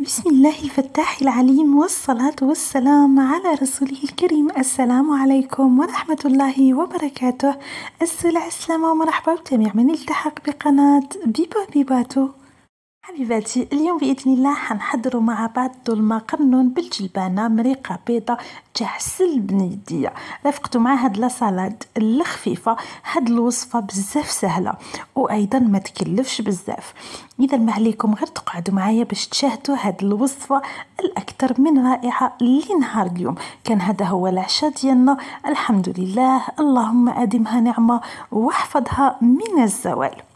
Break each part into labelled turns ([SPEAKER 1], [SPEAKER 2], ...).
[SPEAKER 1] بسم الله الفتاح العليم والصلاة والسلام على رسوله الكريم. السلام عليكم ورحمة الله وبركاته. السلع السلامة ومرحبا بجميع من التحق بقناة بيبا بيباتو. حبيباتي اليوم بإذن الله حنحضروا مع بعض دولمة قرنون بالجلبانة مريقة بيضة جعسل بنيدية رافقتو مع هاد لاصالاد الخفيفة. هاد الوصفة بزاف سهلة وأيضا ما تكلفش بزاف. إذا ما عليكم غير تقعدوا معايا باش تشاهدوا هاد الوصفة الأكثر من رائعة لنهار اليوم. كان هذا هو العشاء ديالنا. الحمد لله. اللهم أدمها نعمة وأحفظها من الزوال.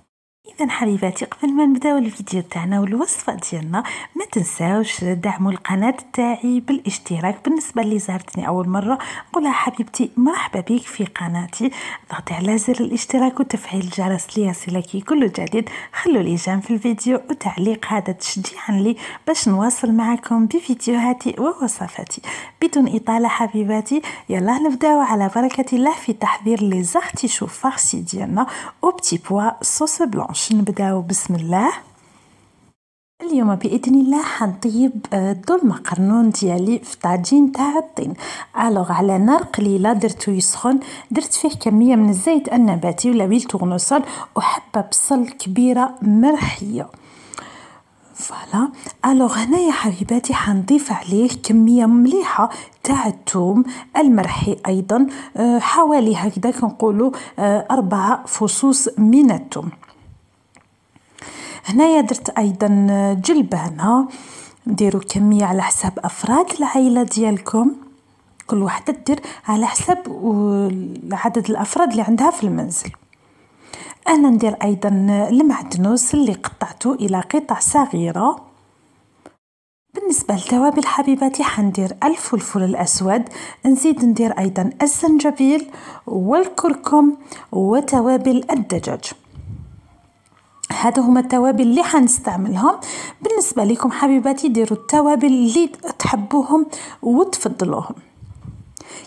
[SPEAKER 1] اذا حبيباتي قبل ما نبداو الفيديو تاعنا والوصفة ديالنا ما تنساوش دعموا القناة تاعي بالاشتراك. بالنسبة اللي زارتني أول مرة قولها حبيبتي مرحبا بك في قناتي. ضغطي على زر الاشتراك وتفعيل الجرس ليصلك كل جديد. خلوا لي j'aime في الفيديو وتعليق هذا تشجيعا لي باش نواصل معكم بفيديوهاتي ووصفاتي. بدون إطالة حبيباتي يلا نبداو على بركة الله في تحضير les artichauts farcis ديالنا. aux petits pois sauce blanche باش نبداو بسم الله. اليوم بإذن الله حنطيب الدولمة قرنون ديالي في طاجين تاع الطين. alors على نار قليلة درتو يسخن درت فيه كمية من الزيت النباتي ولا l'huile de tournesol وحبه بصل كبيرة مرحية. voilà. alors هنايا حبيباتي حنضيف عليه كمية مليحة تاع الثوم المرحي أيضا. حوالي هكذا كنقولوا أربعة فصوص من الثوم هنايا درت أيضا جلبانه نديرو كمية على حساب أفراد العائلة ديالكم. كل وحده دير على حساب عدد الأفراد اللي عندها في المنزل. أنا ندير أيضا المعدنوس اللي قطعته إلى قطع صغيرة. بالنسبة للتوابل حبيباتي حندير الفلفل الأسود. نزيد ندير أيضا الزنجبيل والكركم وتوابل الدجاج. هادو هما التوابل اللي حنستعملهم. بالنسبة لكم حبيباتي ديروا التوابل اللي تحبوهم وتفضلوهم.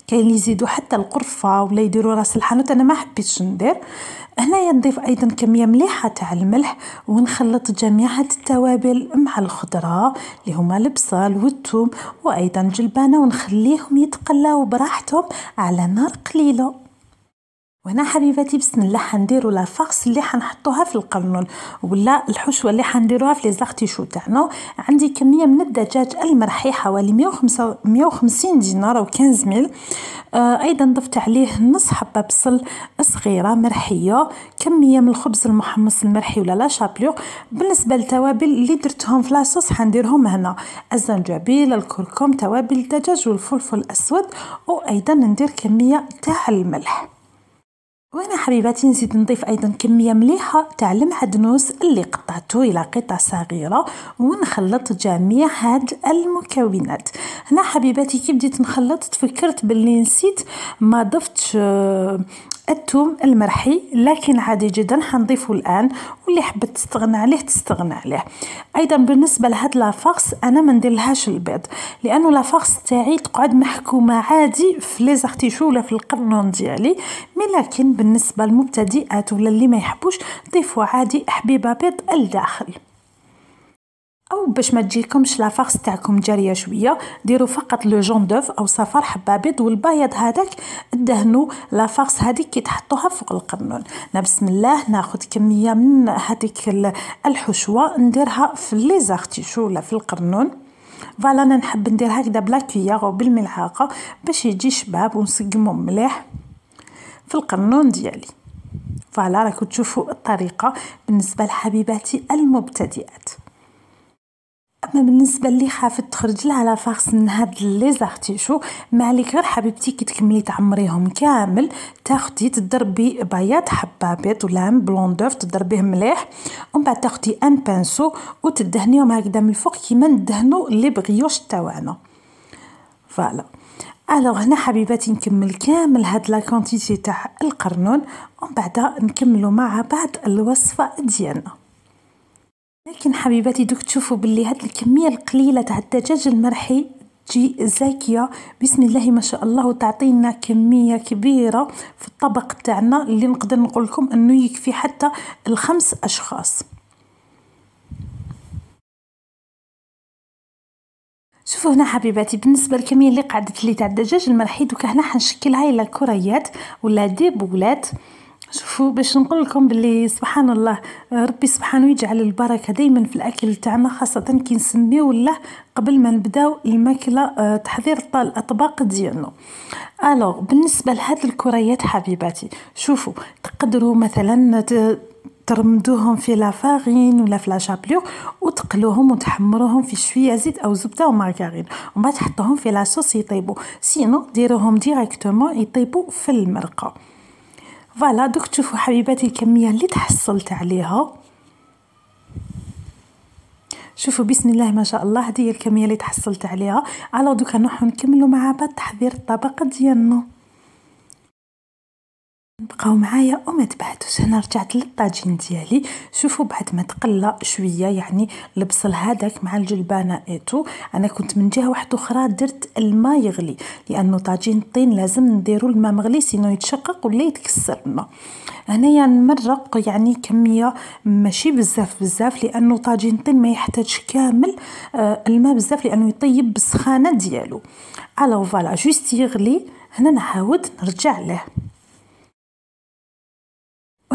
[SPEAKER 1] كاين اللي يزيدوا حتى القرفة ولا يديروا راس الحانوت أنا ما حبيتش ندير. هنايا نضيف أيضا كمية مليحة تاع الملح ونخلط جميع هاد التوابل مع الخضرة اللي هما البصل والثوم وأيضا جلبانة ونخليهم يتقلاو براحتهم على نار قليلة. وهنا حبيباتي بسم الله حنديروا la farce اللي حنحطوها في القرنون ولا الحشوة اللي حنديروها في les artichauts تاعنا. عندي كمية من الدجاج المرحي حوالي 150 دينار أو 15 mille. آه أيضا ضفت عليه نص حبة بصل صغيرة مرحية كمية من الخبز المحمص المرحي ولا la chapelure بالنسبة للتوابل اللي درتهم في la sauce حنديرهم هنا الزنجبيل الكركم توابل الدجاج والفلفل الأسود وأيضا ندير كمية تاع الملح. وأنا حبيباتي نزيد نضيف أيضا كمية مليحة تاع المعدنوس اللي قطعته إلى قطع صغيرة ونخلط جميع هاد المكونات. هنا حبيباتي كي بديت نخلط تفكرت باللي نسيت ما ضفتش الثوم المرحي لكن عادي جدا حنضيفه الآن واللي حبت تستغنى عليه تستغنى عليه. أيضا بالنسبة لهاد لافارس أنا ما نديرلهاش البيض لأنه la farce تاعي تقعد محكومة عادي في les artichauts ولا في القرنون ديالي mais لكن بالنسبة للمبتدئات ولا اللي ما يحبوش ضيفوا عادي حبيبة بيض الداخل. أو باش ما تجيكمش la farce تاعكم جارية شوية ديروا فقط le jaune d'œuf أو صفار حبه بيض والبيض هذاك دهنوا la farce هذيك كي تحطوها فوق القرنون. بسم الله ناخذ كمية من هذيك الحشوة نديرها في les artichauts ولا في القرنون. voilà أنا نحب ندير هكذا ب la cuillère أو بالملعقه باش يجي شباب ونسقمو مليح في القرنون ديالي. voilà راكم تشوفوا الطريقة بالنسبة لحبيباتي المبتدئات. أما بالنسبة اللي خافت تخرج لها la farce من هاد les artichauts ما عليك غير حبيبتي كي تكملي تعمريهم كامل تاخدي تضربي بياض حبة بيض ولا blanc d'œuf تضربيه مليح ومن بعد تاخدي un pinceau وتدهنيهم هكذا من الفوق كيما ندهنوا les brioches تاعنا voilà. alors هنا حبيباتي نكمل كامل هاد la quantité تاع القرنون ومن بعد نكملوا مع بعض الوصفة ديالنا. لكن حبيباتي دوك تشوفوا باللي هاد الكمية القليلة تاع الدجاج المرحي تجي زاكية. بسم الله ما شاء الله وتعطينا كمية كبيرة في الطبق تاعنا اللي نقدر نقول لكم إنه يكفي حتى الخمس أشخاص. شوفوا هنا حبيباتي بالنسبة للكمية اللي قعدت لي تاع الدجاج المرحي دوكا هنا حنشكلها إلى كريات ولا ديبولات. شوفوا باش نقول لكم باللي سبحان الله ربي سبحانه يجعل البركة دائما في الأكل تاعنا خاصة كي نسميو له قبل ما نبداو الماكلة آه، تحضير الأطباق ديالنا. alors بالنسبة لهاد الكريات حبيباتي شوفوا تقدروا مثلا ترمدوهم في la farine ولا في la chapelure وتقلوهم وتحمروهم في شوية زيت أو زبدة ومارغرين بعد تحطوهم في la sauce يطيبوا. sinon ديروهم directement يطيبوا في المرقة. voilà دوك تشوفوا حبيباتي الكميه اللي تحصلت عليها. شوفوا بسم الله ما شاء الله هذه هي الكمية اللي تحصلت عليها. على دوكا نروحو نكملوا مع بعض تحضير الطبق ديالنا. بقاو معايا وما تبعدوش أنا رجعت للطاجين ديالي. شوفوا بعد ما تقلى شوية يعني البصل هذاك مع الجلبانة إيتو. أنا كنت من جهة واحدة أخرى درت الماء يغلي لأنه طاجين الطين لازم نديرو الماء مغلي سينو يتشقق ولا يتكسر لنا هنايا نمرق يعني كمية ماشي بزاف بزاف لأنه طاجين الطين ما يحتاجش كامل آه الماء بزاف لأنه يطيب بالسخانة ديالو. alors voilà juste يغلي هنا نعاود نرجع له.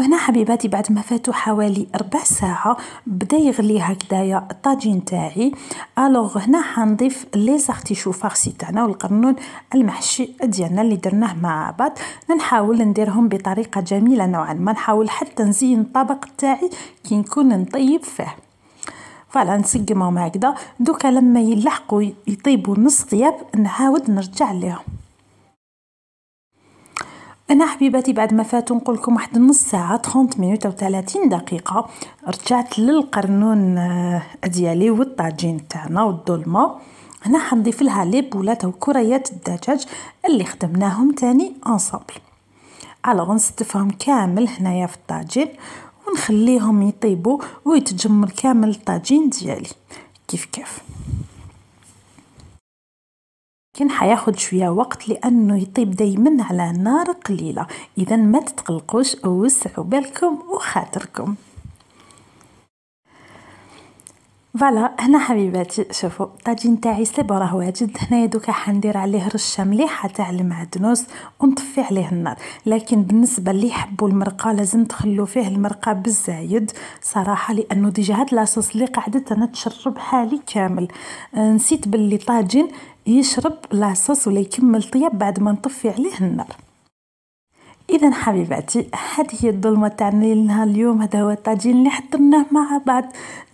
[SPEAKER 1] وهنا حبيباتي بعد ما فاتوا حوالي ربع ساعة بدا يغلي هكذايا الطاجين تاعي. alors هنا حنضيف les artichauts farcis تاعنا والقرنون المحشي ديالنا اللي درناه مع بعض. نحاول نديرهم بطريقة جميلة نوعا ما نحاول حتى نزين الطبق تاعي كي نكون نطيب فيه. voilà نسقمهم هكذا. دوكا لما يلحقوا يطيبوا نص طياب نعاود نرجع ليهم. أنا حبيباتي بعد ما فاتوا نقول لكم واحد نص ساعة 30 minutes أو 30 دقيقة رجعت للقرنون آه، ديالي والطاجين تاعنا والدولمة. هنا حنضيف لها les boulettes أو كريات الدجاج اللي خدمناهم تاني ensemble. alors نستفهم كامل هنايا في الطاجين ونخليهم يطيبوا ويتجمر كامل الطاجين ديالي. كيف كيف. لكن حياخد شوية وقت لأنه يطيب دايما على نار قليلة. إذا ما تتقلقوش وسعوا بالكم وخاطركم. voilà هنا حبيباتي شوفوا الطاجين تاعي c'est bon راه واجد. هنايا دوكا حندير عليه رشة مليحة تاع المعدنوس ونطفي عليه النار. لكن بالنسبة اللي يحبوا المرقة لازم تخلوا فيه المرقة بالزايد. صراحة لأنه ديجا هاد لاصوص اللي قعدت أنا تشرب حالي كامل. آه، نسيت باللي طاجين يشرب لاصوص ولا يكمل طياب بعد ما نطفي عليه النار. اذا حبيباتي هذه هي الظلمة تاعنا لنا اليوم. هذا هو الطاجين اللي حضرناه مع بعض.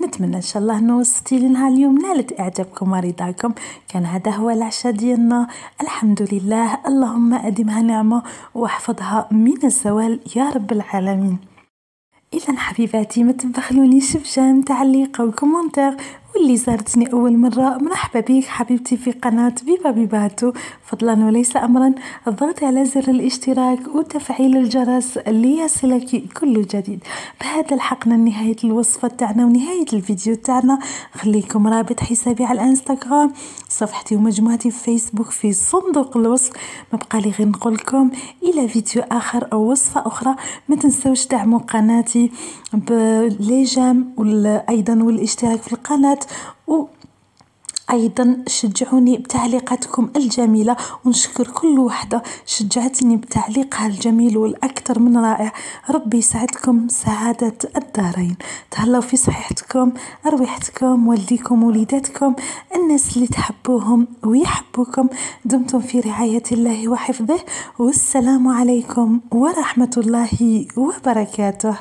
[SPEAKER 1] نتمنى إن شاء الله إنه وصلتي لنا اليوم نالت إعجابكم ورضاكم. كان هذا هو العشاء ديالنا. الحمد لله. اللهم أدمها نعمة واحفظها من الزوال يا رب العالمين. اذا حبيباتي ما تبخلونيش ب j'aime تعليق و commentaire. واللي زارتني أول مرة. مرحبا بك حبيبتي في قناة بيبا بيباتو. فضلا وليس أمرا. الضغط على زر الاشتراك وتفعيل الجرس ليصلك كل جديد. بهذا لحقنا نهاية الوصفة تاعنا ونهاية الفيديو تاعنا. خليكم رابط حسابي على الانستغرام. صفحتي ومجموعتي في فيسبوك في صندوق الوصف. ما بقى لي غير نقول لكم إلى فيديو آخر أو وصفة أخرى. ما تنسوش دعموا قناتي بلي جام وأيضا والاشتراك في القناة. و أيضا شجعوني بتعليقاتكم الجميلة ونشكر كل وحدة شجعتني بتعليقها الجميل والأكثر من رائع. ربي يسعدكم سعادة الدارين. تهلاو في صحتكم اروحتكم والديكم وليداتكم الناس اللي تحبوهم ويحبوكم. دمتم في رعاية الله وحفظه والسلام عليكم ورحمة الله وبركاته.